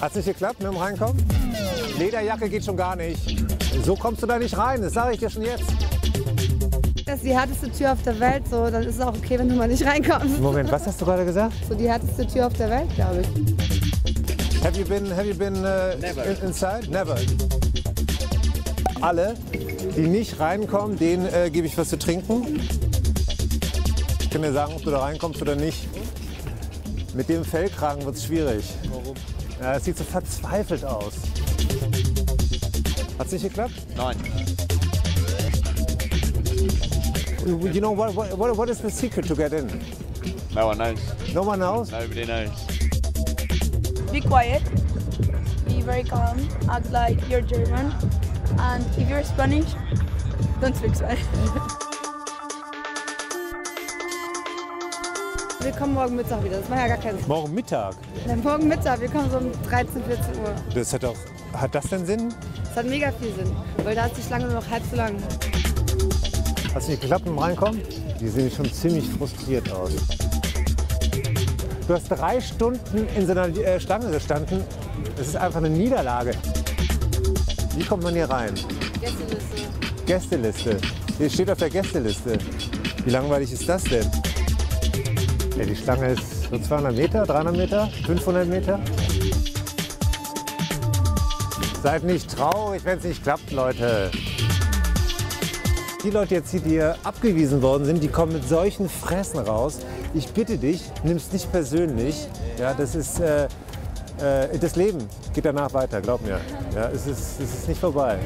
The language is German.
Hat's nicht geklappt mit dem Reinkommen? Lederjacke geht schon gar nicht. So kommst du da nicht rein, das sage ich dir schon jetzt. Das ist die härteste Tür auf der Welt, so dann ist es auch okay, wenn du mal nicht reinkommst. Moment, was hast du gerade gesagt? So die härteste Tür auf der Welt, glaube ich. Have you been, have you been uh, in, inside? Never. Alle, die nicht reinkommen, denen äh, gebe ich was zu trinken. Ich kann dir sagen, ob du da reinkommst oder nicht. Mit dem Fellkragen wird es schwierig. Warum? Ja, es sieht so verzweifelt aus. Hat's nicht geklappt? Nein. You know what, what, what is the secret to get in? No one knows. No one knows? Nobody knows. be quiet, be very calm, act like you're German, and if you're Spanish, don't speak Spanish. Wir kommen morgen Mittag wieder, das macht ja gar keinen Sinn. Morgen Mittag. Dann morgen Mittag, wir kommen so um 13, 14 Uhr. Das hat, auch, hat das denn Sinn? Das hat mega viel Sinn, weil da ist die Schlange nur noch halb so lang. Hast du nicht geklappt dem Reinkommen? Die sehen schon ziemlich frustriert aus. Du hast drei Stunden in so einer äh, Schlange gestanden. Das ist einfach eine Niederlage. Wie kommt man hier rein? Gästeliste. Gästeliste. Hier steht auf der Gästeliste. Wie langweilig ist das denn? Ja, die Schlange ist so 200 Meter, 300 Meter, 500 Meter. Seid nicht traurig, wenn es nicht klappt, Leute. Die Leute jetzt, die hier abgewiesen worden sind, die kommen mit solchen Fressen raus. Ich bitte dich, nimm es nicht persönlich. Ja, das ist äh, äh, das Leben geht danach weiter, glaub mir. Ja, es ist, es ist nicht vorbei.